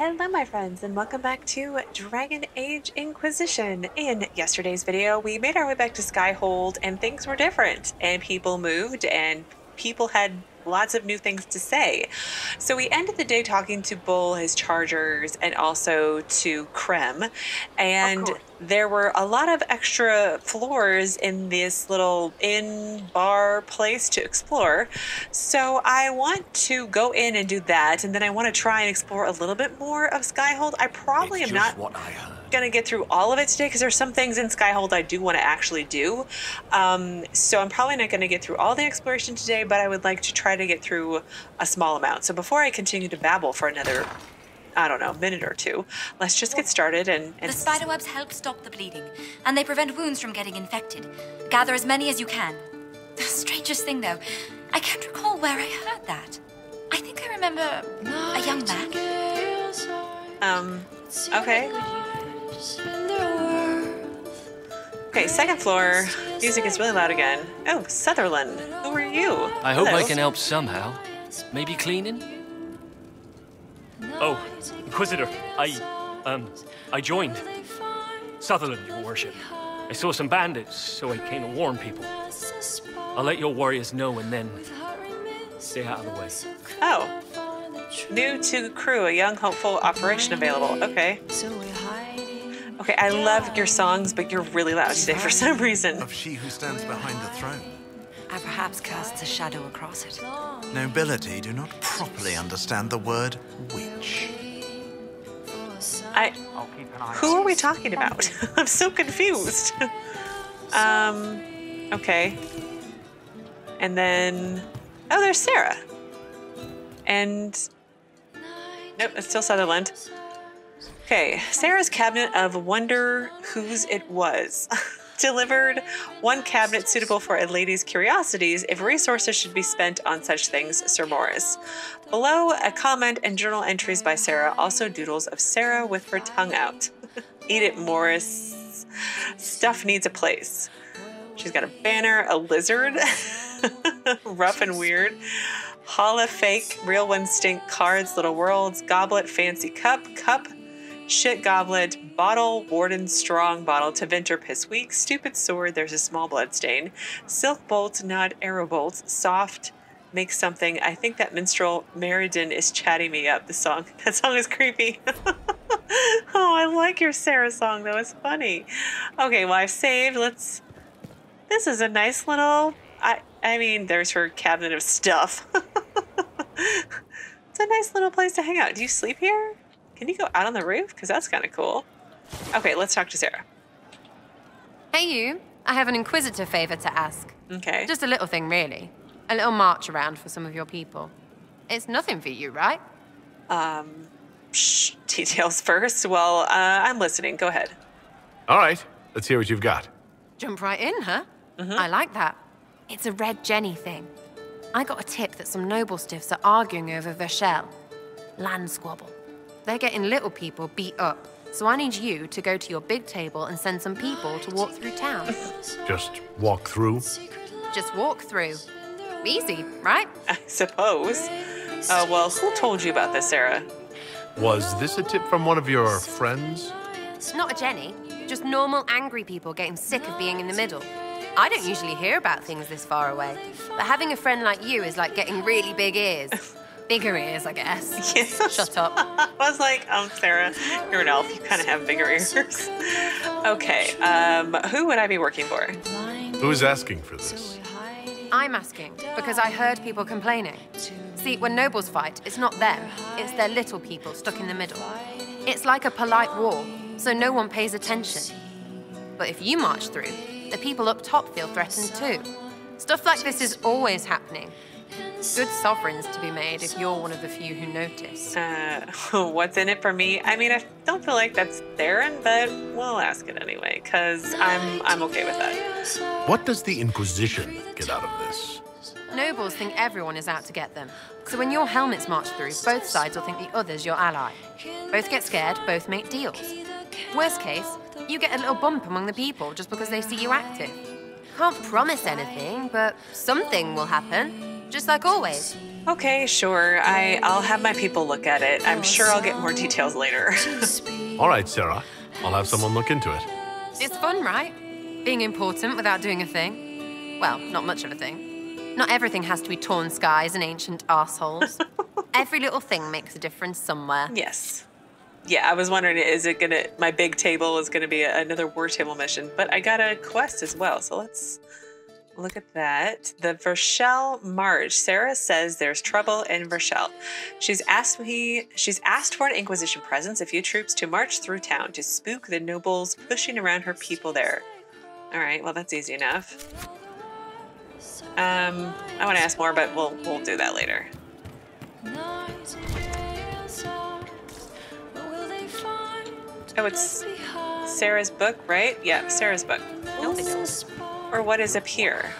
Hello, my friends, and welcome back to Dragon Age Inquisition. In yesterday's video, we made our way back to Skyhold, and things were different, and people moved, and people had lots of new things to say. So we ended the day talking to Bull, his chargers, and also to Krem. And there were a lot of extra floors in this little inn bar place to explore. So I want to go in and do that. And then I want to try and explore a little bit more of Skyhold. I probably It's am just not what I heard. Gonna get through all of it today because there's some things in Skyhold I do want to actually do. Um, so I'm probably not gonna get through all the exploration today, but I would like to try to get through a small amount. So before I continue to babble for another, I don't know, minute or two, let's just get started and, and The spiderwebs help stop the bleeding, and they prevent wounds from getting infected. Gather as many as you can. The strangest thing, though, I can't recall where I heard that. I think I remember a young man. um, okay. Okay, second floor. Music is really loud again. Oh, Sutherland, who are you? I hope I can help somehow. Maybe cleaning? Oh, Inquisitor, I, um, I joined. Sutherland, your worship. I saw some bandits, so I came to warn people. I'll let your warriors know and then stay out of the way. Oh, new to crew, a young hopeful operation available. Okay. Okay, I love your songs, but you're really loud today for some reason. Of she who stands behind the throne. And perhaps casts a shadow across it. Nobility do not properly understand the word witch. I. Who are we talking about? I'm so confused. um. Okay. And then, oh, there's Sera. And nope, it's still Sutherland. Okay, Sera's cabinet of wonder whose it was. Delivered one cabinet suitable for a lady's curiosities if resources should be spent on such things, Sir Morris. Below, a comment and journal entries by Sera, also doodles of Sera with her tongue out. Eat it, Morris. Stuff needs a place. She's got a banner, a lizard, rough and weird, halla fake, real one stink cards, little worlds, goblet, fancy cup, cup, shit goblet, bottle, warden strong bottle, to Venter piss weak, stupid sword, there's a small blood stain, silk bolt, nod, arrow bolts, soft, make something. I think that minstrel Maryden is chatting me up. The song, that song is creepy. oh, I like your Sera song though. It's funny. Okay, well I've saved. Let's. This is a nice little. I I mean, there's her cabinet of stuff. it's a nice little place to hang out. Do you sleep here? Can you go out on the roof? Because that's kind of cool. Okay, let's talk to Sera. Hey, you. I have an inquisitor favor to ask. Okay. Just a little thing, really. A little march around for some of your people. It's nothing for you, right? Um, shh, details first. Well, uh, I'm listening. Go ahead. All right, let's hear what you've got. Jump right in, huh? I like that. It's a Red Jenny thing. I got a tip that some noble stiffs are arguing over Verchiel. Land squabble. They're getting little people beat up. So I need you to go to your big table and send some people to walk through town. Just walk through. Just walk through. Easy, right? I suppose. Uh, well, who told you about this, Sera? Was this a tip from one of your friends? Not a Jenny, just normal angry people getting sick of being in the middle. I don't usually hear about things this far away, but having a friend like you is like getting really big ears. Bigger ears, I guess. Yes. Shut up. I was like, um, Sera, you're an elf. You kind of have bigger ears. okay. Um, who would I be working for? Who's asking for this? I'm asking because I heard people complaining. See, when nobles fight, it's not them, it's their little people stuck in the middle. It's like a polite war, so no one pays attention. But if you march through, the people up top feel threatened too. Stuff like this is always happening. Good sovereigns to be made if you're one of the few who notice. Uh, what's in it for me? I mean, I don't feel like that's Theron, but we'll ask it anyway, because I'm, I'm okay with that. What does the Inquisition get out of this? Nobles think everyone is out to get them. So when your helmets march through, both sides will think the other's your ally. Both get scared, both make deals. Worst case, you get a little bump among the people just because they see you active. Can't promise anything, but something will happen. Just like always. Okay, sure. I I'll have my people look at it. I'm sure I'll get more details later. All right, Sera. I'll have someone look into it. It's fun, right? Being important without doing a thing. Well, not much of a thing. Not everything has to be torn skies and ancient assholes. Every little thing makes a difference somewhere. yes. Yeah, I was wondering, is it gonna my big table is gonna be another war table mission? But I got a quest as well, so let's look at that. The Verchiel March. Sera says there's trouble in Verchiel. She's asked me she's asked for an Inquisition presence, a few troops to march through town to spook the nobles pushing around her people there. Alright, well that's easy enough. Um I want to ask more, but we'll we'll do that later. Oh, it's Sera's book, right? Yeah, Sera's book. No, they don't. Or what is up here?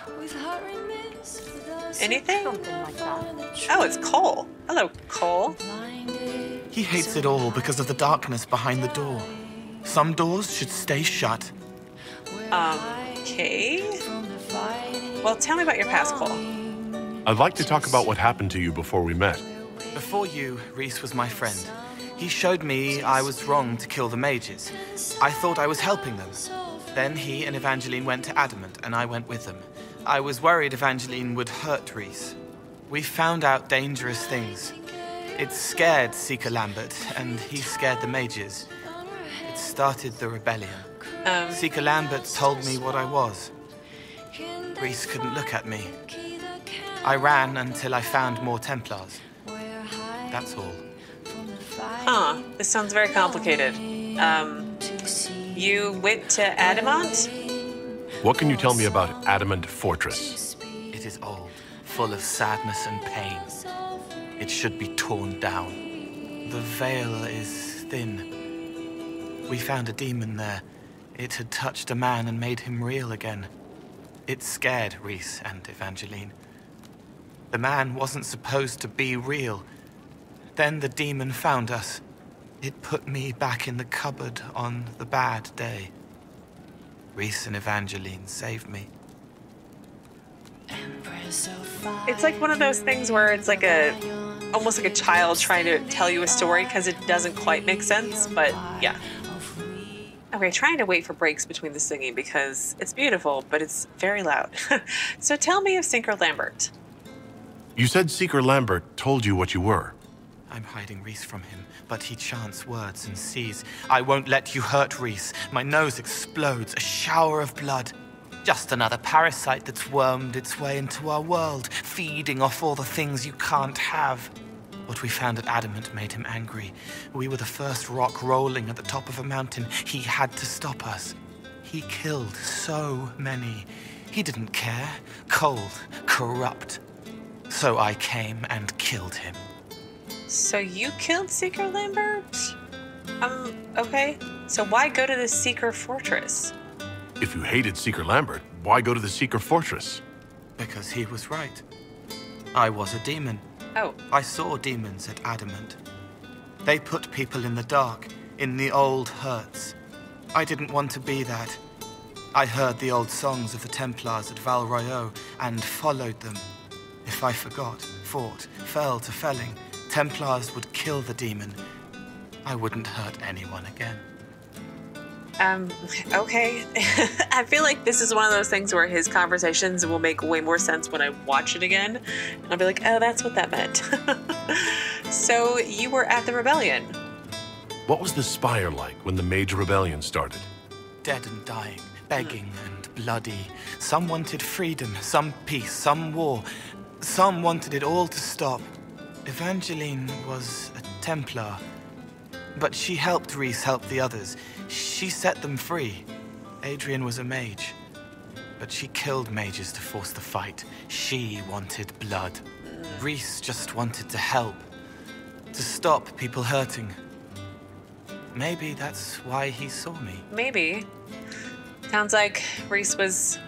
Anything? Something like that. Oh, it's Cole. Hello, Cole. He hates it all because of the darkness behind the door. Some doors should stay shut. Okay. Well, tell me about your past, Cole. I'd like to talk about what happened to you before we met. Before you, Rhys was my friend. He showed me I was wrong to kill the mages. I thought I was helping them. Then he and Evangeline went to Adamant, and I went with them. I was worried Evangeline would hurt Rhys. We found out dangerous things. It scared Seeker Lambert, and he scared the mages. It started the rebellion. Um, Seeker Lambert told me what I was. Rhys couldn't look at me. I ran until I found more Templars. That's all. huh. This sounds very complicated. Um, you went to Adamant? What can you tell me about Adamant Fortress? It is old, full of sadness and pain. It should be torn down. The veil is thin. We found a demon there. It had touched a man and made him real again. It scared Rhys and Evangeline. The man wasn't supposed to be real. Then the demon found us. It put me back in the cupboard on the bad day. Rhys and Evangeline saved me. It's like one of those things where it's like a almost like a child trying to tell you a story because it doesn't quite make sense, but yeah. Okay, trying to wait for breaks between the singing because it's beautiful, but it's very loud. so tell me of Seeker Lambert. You said Seeker Lambert told you what you were. I'm hiding Rhys from him, but he chants words and sees. I won't let you hurt Rhys. My nose explodes, a shower of blood. Just another parasite that's wormed its way into our world, feeding off all the things you can't have. What we found at Adamant made him angry. We were the first rock rolling at the top of a mountain. He had to stop us. He killed so many. He didn't care. Cold, corrupt. So I came and killed him. So you killed Seeker Lambert? Um, okay. So why go to the Seeker Fortress? If you hated Seeker Lambert, why go to the Seeker Fortress? Because he was right. I was a demon. Oh, I saw demons at Adamant. They put people in the dark, in the old hurts. I didn't want to be that. I heard the old songs of the Templars at Val Royeaux and followed them. If I forgot, fought, fell to felling, Templars would kill the demon. I wouldn't hurt anyone again. um, okay. I feel like this is one of those things where his conversations will make way more sense when I watch it again. And I'll be like, oh, that's what that meant. so you were at the rebellion. What was the Spire like when the Mage Rebellion started? Dead and dying, begging and bloody. Some wanted freedom, some peace, some war. Some wanted it all to stop. Evangeline was a Templar, but she helped Rhys help the others. She set them free. Adrian was a mage, but she killed mages to force the fight. She wanted blood. Rhys just wanted to help, to stop people hurting. Maybe that's why he saw me. Maybe. Sounds like Rhys was.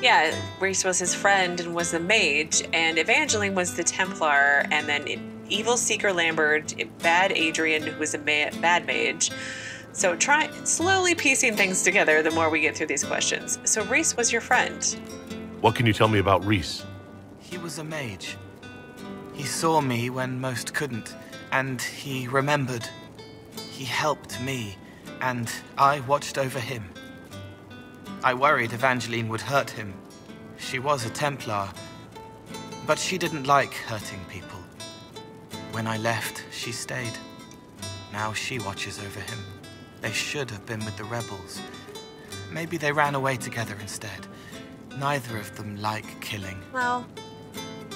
Yeah, Rhys was his friend and was the mage, and Evangeline was the Templar, and then evil Seeker Lambert, bad Adrian, who was a ma- bad mage. So try slowly piecing things together the more we get through these questions. So Rhys was your friend. What can you tell me about Rhys? He was a mage. He saw me when most couldn't, and he remembered. He helped me, and I watched over him. I worried Evangeline would hurt him. She was a Templar, but she didn't like hurting people. When I left, she stayed. Now she watches over him. They should have been with the rebels. Maybe they ran away together instead. Neither of them like killing. Well,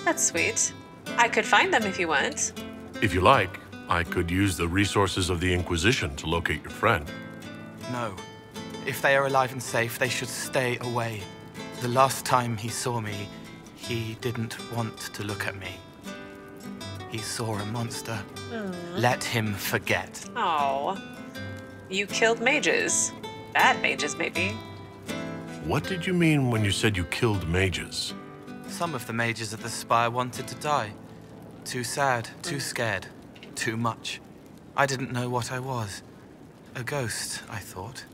that's sweet. I could find them if you want. If you like, I could use the resources of the Inquisition to locate your friend. No. If they are alive and safe, they should stay away. The last time he saw me, he didn't want to look at me. He saw a monster. Let him forget. Oh. You killed mages. Bad mages, maybe. What did you mean when you said you killed mages? Some of the mages at the Spire wanted to die. Too sad, too scared, too much. I didn't know what I was. A ghost, I thought.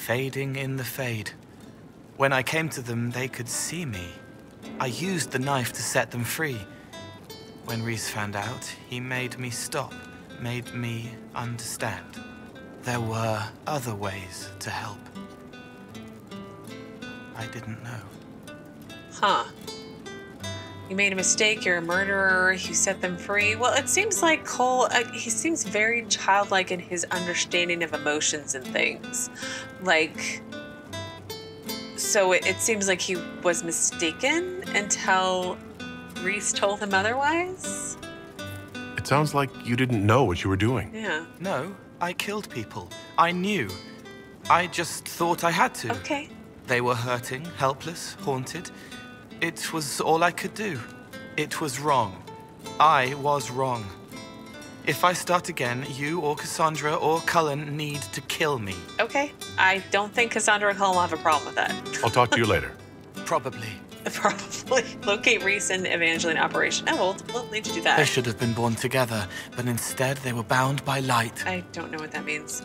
Fading in the fade. When I came to them, they could see me. I used the knife to set them free. When Rhys found out, he made me stop, made me understand. There were other ways to help. I didn't know. Huh. You made a mistake. You're a murderer. You set them free. Well, it seems like Cole, uh, he seems very childlike in his understanding of emotions and things. Like, so it, it seems like he was mistaken until Rhys told him otherwise. It sounds like you didn't know what you were doing. Yeah. No, I killed people. I knew. I just thought I had to. Okay. They were hurting, helpless, haunted. It was all I could do. It was wrong. I was wrong. If I start again, you or Cassandra or Cullen need to kill me. Okay. I don't think Cassandra and Cole will have a problem with that. I'll talk to you later. Probably. Probably. Locate Rhys and Evangeline Operation. Oh, we'll, we'll need to do that. They should have been born together, but instead they were bound by light. I don't know what that means.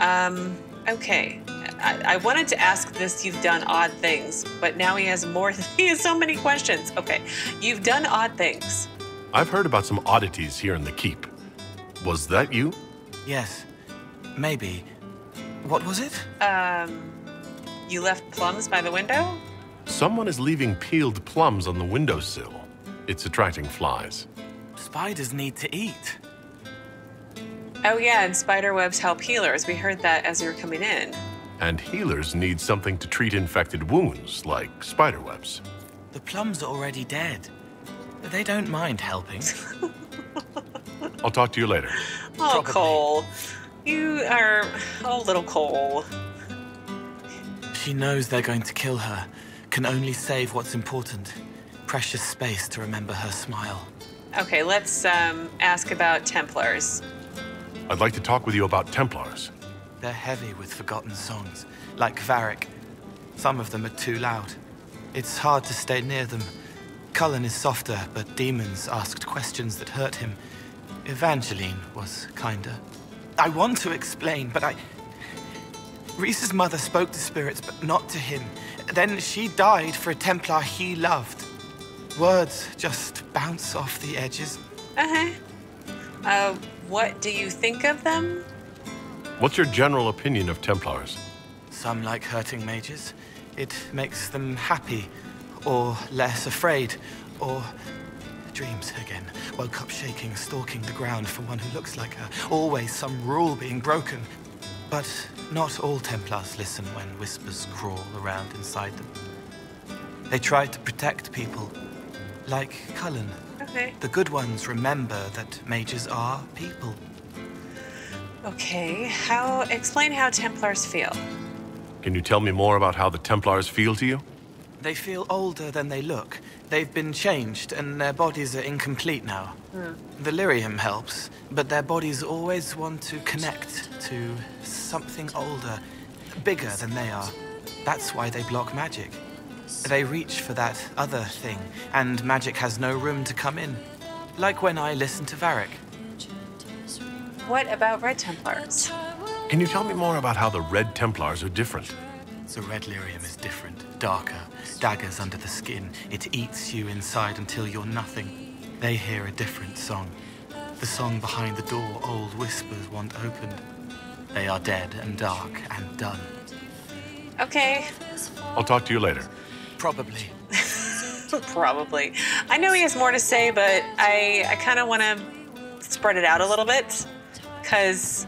Um, okay. I, I wanted to ask this you've done odd things, but now he has more. He has so many questions. Okay. You've done odd things. I've heard about some oddities here in the keep. Was that you? Yes. Maybe. What was it? Um, you left plums by the window? Someone is leaving peeled plums on the windowsill. It's attracting flies. Spiders need to eat. Oh, yeah, and spider webs help healers. We heard that as we were coming in. And healers need something to treat infected wounds, like spider webs. The plums are already dead. They don't mind helping. I'll talk to you later. Oh, Probably. Cole. You are. Oh, little Cole. She knows they're going to kill her, can only save what's important. Precious space to remember her smile. Okay, let's um, ask about Templars. I'd like to talk with you about Templars. They're heavy with forgotten songs, like Varric. Some of them are too loud. It's hard to stay near them. Cullen is softer, but demons asked questions that hurt him. Evangeline was kinder. I want to explain, but I. Rhys's mother spoke to spirits, but not to him. Then she died for a Templar he loved. Words just bounce off the edges. Uh-huh. Uh, what do you think of them? What's your general opinion of Templars? Some like hurting mages. It makes them happy, or less afraid, or dreams again. Woke up shaking, stalking the ground for one who looks like her. Always some rule being broken. But not all Templars listen when whispers crawl around inside them. They try to protect people, like Cullen. Okay. The good ones remember that mages are people. Okay, how. Explain how Templars feel. Can you tell me more about how the Templars feel to you? They feel older than they look. They've been changed, and their bodies are incomplete now. Hmm. The lyrium helps, but their bodies always want to connect to something older, bigger than they are. That's why they block magic. They reach for that other thing, and magic has no room to come in. Like when I listen to Varric. What about Red Templars? Can you tell me more about how the Red Templars are different? The red lyrium is different, darker, daggers under the skin. It eats you inside until you're nothing. They hear a different song. The song behind the door old whispers want opened. They are dead and dark and done. Okay. I'll talk to you later. Probably. Probably. I know he has more to say, but I I kind of want to spread it out a little bit because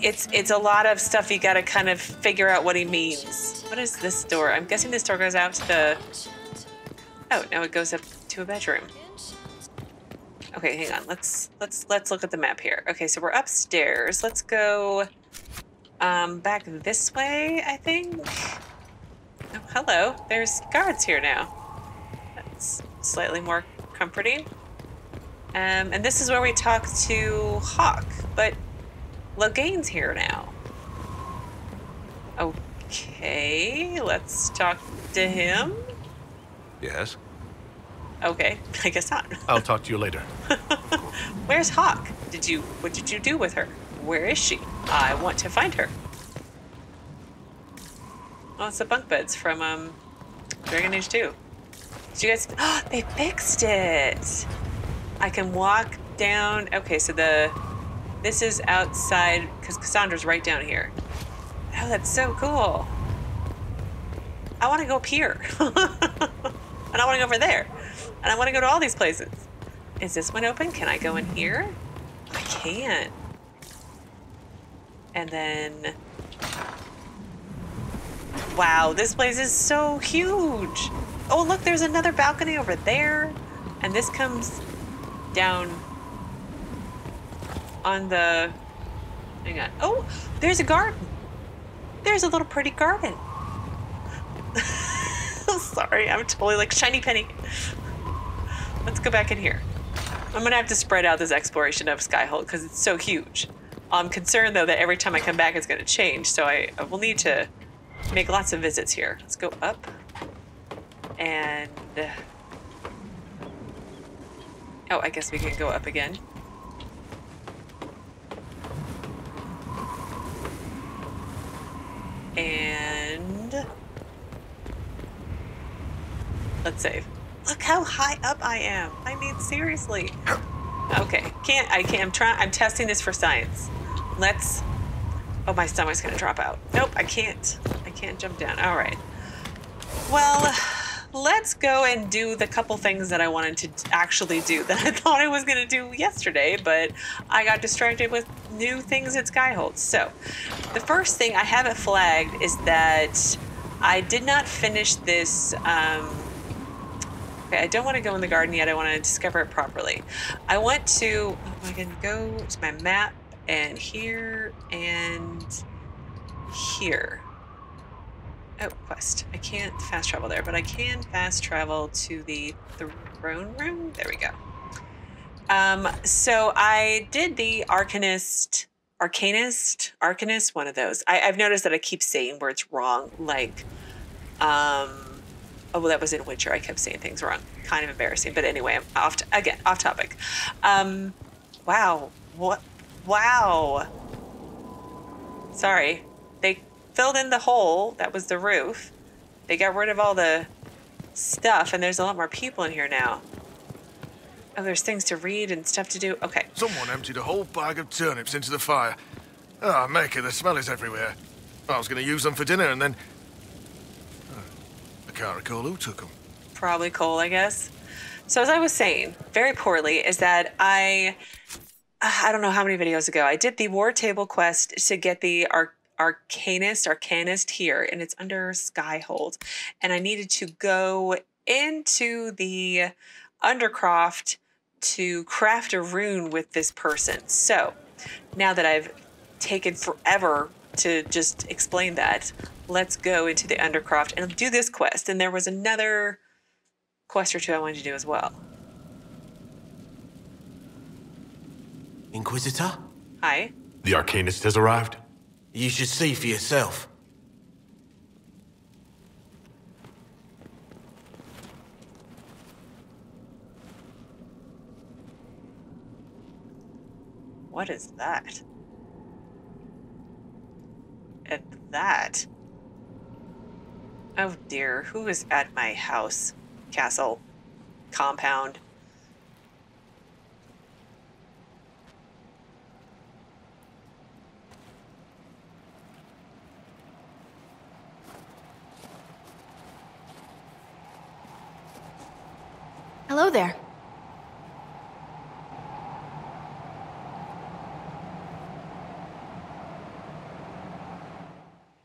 it's it's a lot of stuff you got to kind of figure out what he means. What is this door? I'm guessing this door goes out to the. Oh, no, it goes up to a bedroom. Okay, hang on. Let's let's let's look at the map here. Okay, so we're upstairs. Let's go um, back this way. I think. Oh, hello. There's guards here now. That's slightly more comforting. Um, and this is where we talk to Hawke, but Loghain's here now. Okay, let's talk to him. Yes? Okay, I guess not. I'll talk to you later. Where's Hawke? Did you what did you do with her? Where is she? I want to find her. It's the bunk beds from um Dragon Age 2. Did you guys oh, they fixed it. I can walk down okay, so the this is outside because Cassandra's right down here. Oh, that's so cool. I want to go up here. and I want to go over there. And I want to go to all these places. Is this one open? Can I go in here? I can't. And then... Wow, this place is so huge. Oh, look, there's another balcony over there. And this comes down on the... Hang on. Oh, there's a garden. There's a little pretty garden. Sorry, I'm totally like shiny penny. Let's go back in here. I'm gonna have to spread out this exploration of Skyhold because it's so huge. I'm concerned though that every time I come back it's gonna change, so I, I will need to make lots of visits here. Let's go up and oh, I guess we can go up again. And let's save. Look how high up I am. I mean, seriously. Okay, can't, I can't, I'm trying, I'm testing this for science. Let's, oh, my stomach's gonna drop out. Nope, I can't. I can't jump down. All right. Well, let's go and do the couple things that I wanted to actually do that I thought I was gonna do yesterday, but I got distracted with new things at Skyhold. So, the first thing I have it flagged is that I did not finish this, um, Okay, I don't want to go in the garden yet. I want to discover it properly. I want to, Oh, I can go to my map and here and here. Oh, quest. I can't fast travel there, but I can fast travel to the throne room. There we go. Um, so I did the Arcanist, Arcanist, Arcanist, one of those. I, I've noticed that I keep saying words wrong, like, um, oh well that was in witcher i kept saying things wrong kind of embarrassing but anyway i'm off to, again off topic um wow what wow sorry they filled in the hole that was the roof they got rid of all the stuff and there's a lot more people in here now oh there's things to read and stuff to do okay Someone emptied a whole bag of turnips into the fire. Ah, Maker, the smell is everywhere. I was going to use them for dinner and then... Oh, I can't recall who took them. probably Cole, I guess. So as I was saying, very poorly, is that I I don't know how many videos ago I did the war table quest to get the Ar- Arcanist, Arcanist here, and it's under Skyhold, and I needed to go into the Undercroft to craft a rune with this person. So now that I've taken forever to just explain that, let's go into the Undercroft and do this quest. And there was another quest or two I wanted to do as well. Inquisitor? Hi. The Arcanist has arrived? You should see for yourself. What is that? And that. Oh dear, who is at my house, castle, compound? Hello there.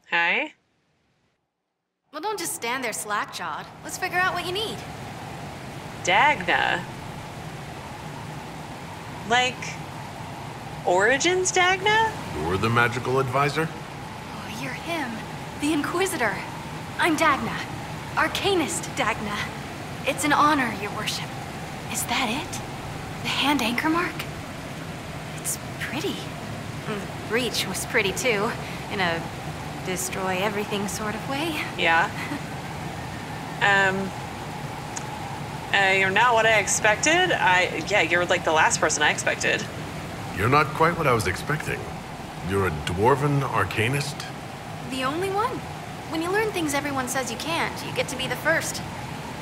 Hi. Well, don't just stand there slack-jawed. Let's figure out what you need. Dagna. Like, Origins Dagna? You're the magical advisor? Oh, you're him. The Inquisitor. I'm Dagna. Arcanist Dagna. It's an honor, your worship. Is that it? The hand anchor mark? It's pretty. Mm, Breach was pretty too, in a destroy everything sort of way. Yeah. um. Uh, you're not what I expected. I yeah, you're like the last person I expected. You're not quite what I was expecting. You're a dwarven arcanist? The only one. When you learn things everyone says you can't, you get to be the first.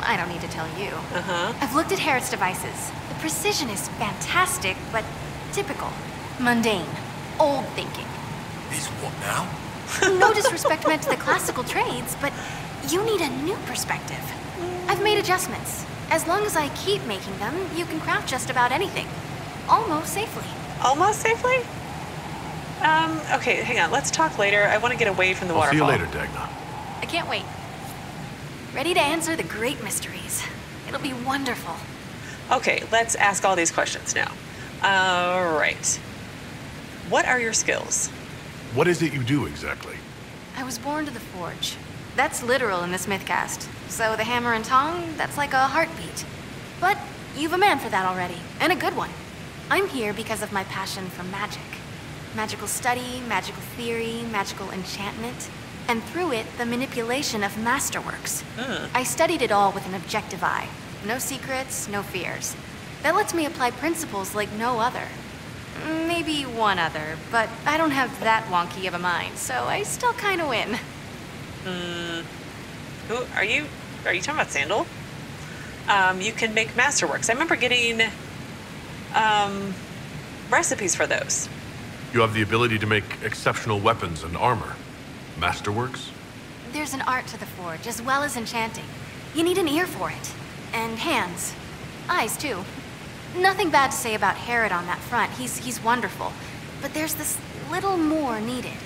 I don't need to tell you. Uh huh. I've looked at Harriett's devices. The precision is fantastic, but typical. Mundane. Old thinking. Is what now? no disrespect meant to the classical trades, but you need a new perspective. I've made adjustments. As long as I keep making them, you can craft just about anything. Almost safely. Almost safely. Um. Okay, hang on. Let's talk later. I want to get away from the I'll see you later, Dagna. I can't wait. Ready to answer the great mysteries. It'll be wonderful. Okay, let's ask all these questions now. All right. What are your skills? What is it you do exactly? I was born to the forge. That's literal in the Smith caste. So the hammer and tong, that's like a heartbeat. But you've a man for that already, and a good one. I'm here because of my passion for magic. Magical study, magical theory, magical enchantment, and through it, the manipulation of masterworks. I studied it all with an objective eye. No secrets, no fears. That lets me apply principles like no other. Maybe one other, but I don't have that wonky of a mind, so I still kind of win. Hmm. Who are you? Are you talking about Sandal? Um, you can make masterworks. I remember getting um, recipes for those. You have the ability to make exceptional weapons and armor. Masterworks? There's an art to the forge, as well as enchanting. You need an ear for it. And hands. Eyes, too. Nothing bad to say about Harriett on that front. He's, he's wonderful. But there's this little more needed.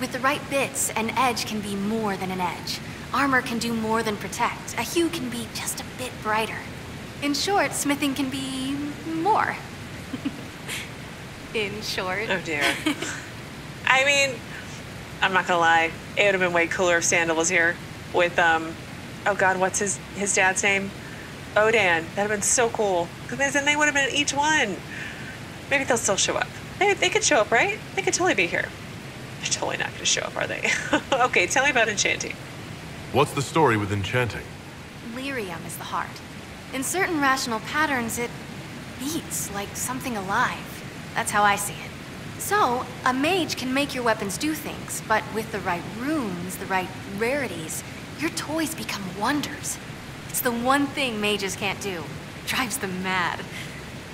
With the right bits, an edge can be more than an edge. Armor can do more than protect. A hue can be just a bit brighter. In short, smithing can be more. In short. Oh dear. I mean, I'm not gonna lie. It would have been way cooler if Sandal was here with um. Oh God, what's his his dad's name? Odan. That'd have been so cool. Because then they would have been at each one. Maybe they'll still show up. They, they could show up, right? They could totally be here. They're totally not gonna show up, are they? okay, tell me about enchanting. What's the story with enchanting? Lyrium is the heart. In certain rational patterns, it beats like something alive. That's how I see it. So, a mage can make your weapons do things, but with the right runes, the right rarities, your toys become wonders. It's the one thing mages can't do. Drives them mad.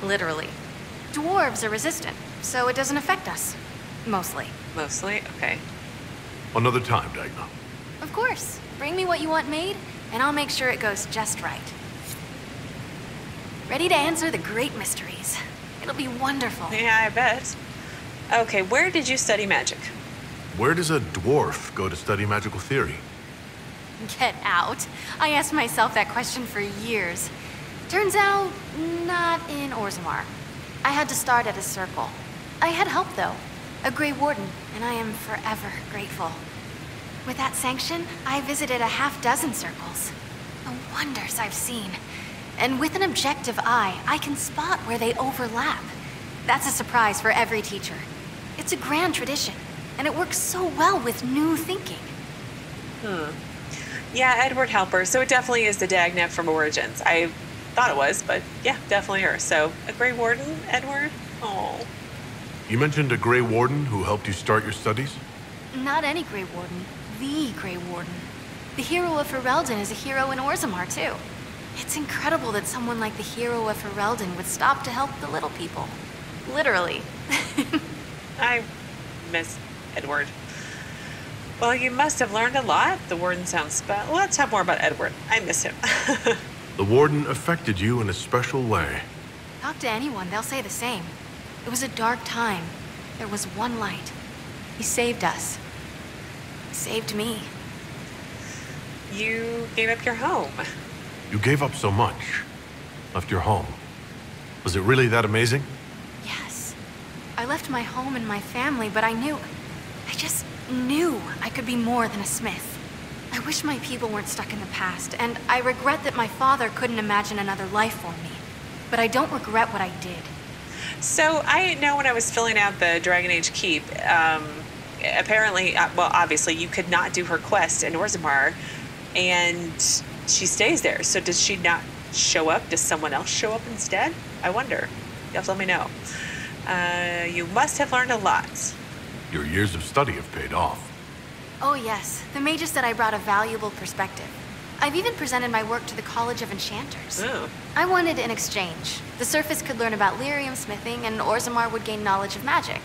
Literally. Dwarves are resistant, so it doesn't affect us. Mostly. Mostly, okay. Another time, Dagna. Of course. Bring me what you want made, and I'll make sure it goes just right. Ready to answer the great mysteries. It'll be wonderful. Yeah, I bet. Okay, where did you study magic? Where does a dwarf go to study magical theory? Get out. I asked myself that question for years. Turns out, not in Orzammar. I had to start at a circle. I had help, though. A Grey Warden, and I am forever grateful. With that sanction, I visited a half dozen circles. The wonders I've seen. And with an objective eye, I can spot where they overlap. That's a surprise for every teacher. It's a grand tradition, and it works so well with new thinking. Hmm. Yeah, Edward Helper. So it definitely is the Dagna from Origins. I thought it was, but yeah, definitely her. So a Grey Warden, Edward. Oh, You mentioned a Grey Warden who helped you start your studies? Not any Grey Warden, the Grey Warden. The hero of Ferelden is a hero in Orzammar, too. It's incredible that someone like the hero of Ferelden would stop to help the little people. Literally. I miss Edward. Well, you must have learned a lot. The warden sounds but let's talk more about Edward. I miss him. The warden affected you in a special way. Talk to anyone, they'll say the same. It was a dark time. There was one light. He saved us. He saved me. you gave up your home. You gave up so much. Left your home. Was it really that amazing? I left my home and my family, but I knew. I just knew I could be more than a smith. I wish my people weren't stuck in the past, and I regret that my father couldn't imagine another life for me. But I don't regret what I did. So I know when I was filling out the Dragon Age Keep, um, apparently, uh, well, obviously, you could not do her quest in Orzammar, and she stays there. So does she not show up? Does someone else show up instead? I wonder. You have to let me know. Uh, you must have learned a lot. Your years of study have paid off. Oh, yes. The mages said I brought a valuable perspective. I've even presented my work to the College of Enchanters. Oh. I wanted an exchange. The surface could learn about lyrium smithing, and Orzammar would gain knowledge of magic.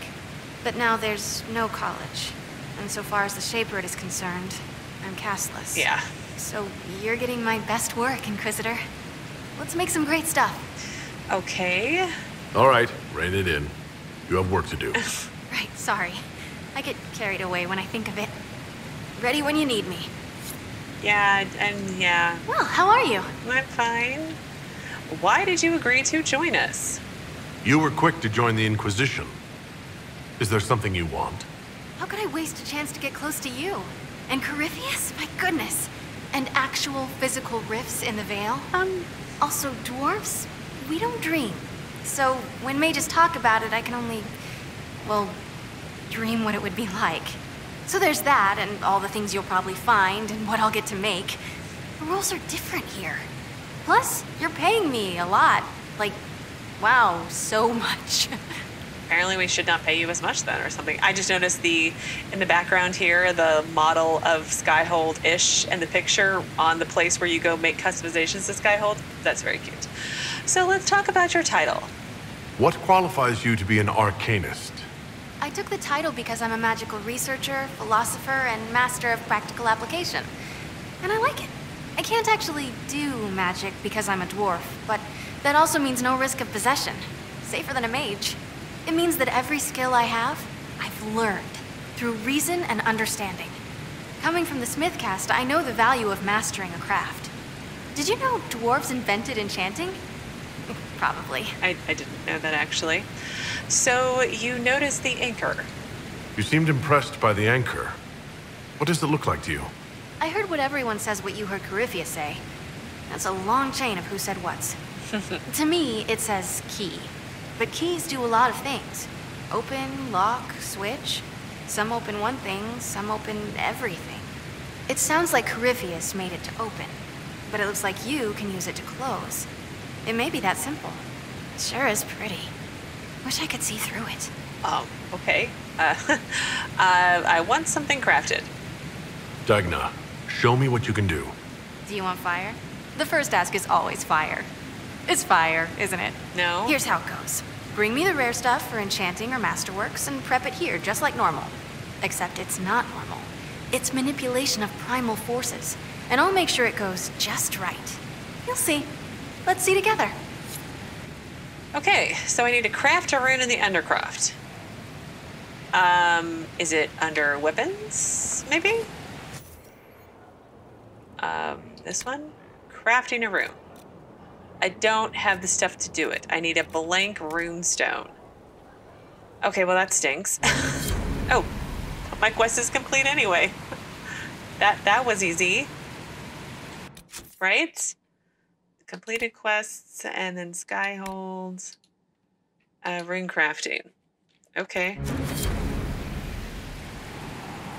But now there's no college. And so far as the Shaper is concerned, I'm casteless. Yeah. So you're getting my best work, Inquisitor. Let's make some great stuff. Okay. All right, rein it in. You have work to do. Right, sorry. I get carried away when I think of it. Ready when you need me. Yeah, and yeah. Well, how are you? I'm fine. Why did you agree to join us? You were quick to join the Inquisition. Is there something you want? How could I waste a chance to get close to you? And Corypheus? My goodness. And actual physical rifts in the Veil? Um, also dwarves? We don't dream. So when mages talk about it, I can only, well, dream what it would be like. So there's that, and all the things you'll probably find, and what I'll get to make. The rules are different here. Plus, you're paying me a lot. Like, wow, so much. Apparently, we should not pay you as much then, or something. I just noticed the in the background here the model of Skyhold ish, and the picture on the place where you go make customizations to Skyhold. That's very cute. So let's talk about your title. What qualifies you to be an arcanist? I took the title because I'm a magical researcher, philosopher, and master of practical application. And I like it. I can't actually do magic because I'm a dwarf, but that also means no risk of possession. Safer than a mage. It means that every skill I have, I've learned through reason and understanding. Coming from the Smith caste, I know the value of mastering a craft. Did you know dwarves invented enchanting? Probably. I, I didn't know that actually. So you noticed the anchor. You seemed impressed by the anchor. What does it look like to you? I heard what everyone says what you heard Corypheus say. That's a long chain of who said what's. to me, it says key. But keys do a lot of things. Open, lock, switch. Some open one thing, some open everything. It sounds like Corypheus made it to open, but it looks like you can use it to close. It may be that simple. It sure is pretty. Wish I could see through it. Oh, okay. Uh, uh, I want something crafted. Dagna, show me what you can do. Do you want fire? The first ask is always fire. It's fire, isn't it? No. Here's how it goes. Bring me the rare stuff for enchanting or masterworks and prep it here, just like normal. Except it's not normal. It's manipulation of primal forces, and I'll make sure it goes just right. You'll see. Let's see together. Okay, so I need to craft a rune in the Undercroft. Um, is it under weapons, maybe? Um, this one? Crafting a rune. I don't have the stuff to do it. I need a blank rune stone. Okay, well that stinks. oh, my quest is complete anyway. that that was easy. Right? Completed quests and then Skyhold. Uh, rune crafting. Okay.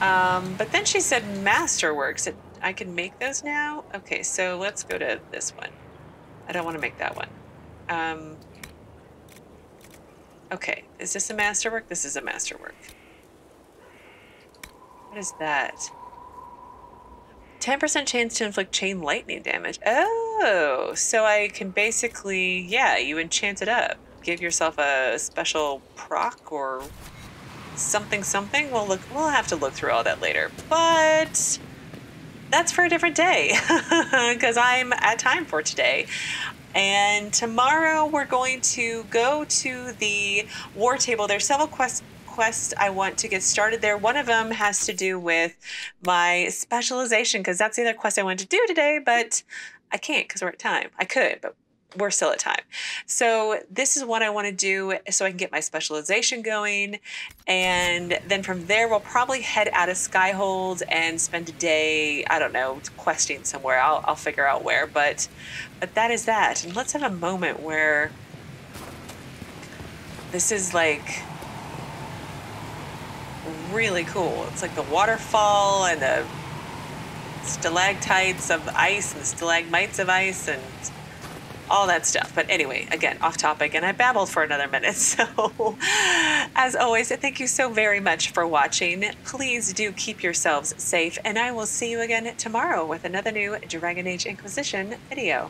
Um, but then she said masterworks. It, I can make those now? Okay, so let's go to this one. I don't want to make that one. Um, okay, is this a masterwork? This is a masterwork. What is that? 10% chance to inflict chain lightning damage. Oh, so I can basically, yeah, you enchant it up. Give yourself a special proc or something something. We'll look we'll have to look through all that later. But that's for a different day because I'm at time for today. And tomorrow we're going to go to the war table. There's several quests quests I want to get started there. One of them has to do with my specialization because that's the other quest I wanted to do today, but I can't because we're at time. I could, but we're still at time. So this is what I want to do so I can get my specialization going. And then from there, we'll probably head out of Skyhold and spend a day, I don't know, questing somewhere. I'll, I'll figure out where, but, but that is that. And let's have a moment where this is like really cool. It's like the waterfall and the stalactites of ice and stalagmites of ice and all that stuff. But anyway, again, off topic, and I babbled for another minute. So, as always, thank you so very much for watching. Please do keep yourselves safe, and I will see you again tomorrow with another new Dragon Age Inquisition video.